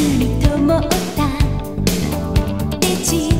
いと思った」「でち